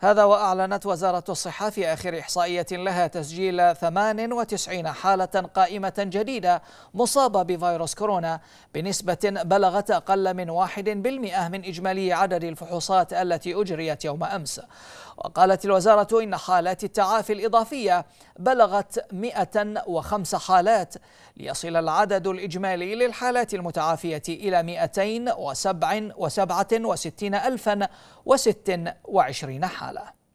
هذا وأعلنت وزارة الصحة في آخر إحصائية لها تسجيل 98 حالة قائمة جديدة مصابة بفيروس كورونا بنسبة بلغت أقل من 1% من إجمالي عدد الفحوصات التي أجريت يوم أمس. وقالت الوزارة إن حالات التعافي الإضافية بلغت 105 حالات ليصل العدد الإجمالي للحالات المتعافية إلى 267 ألفا و26 حالة. الحالة.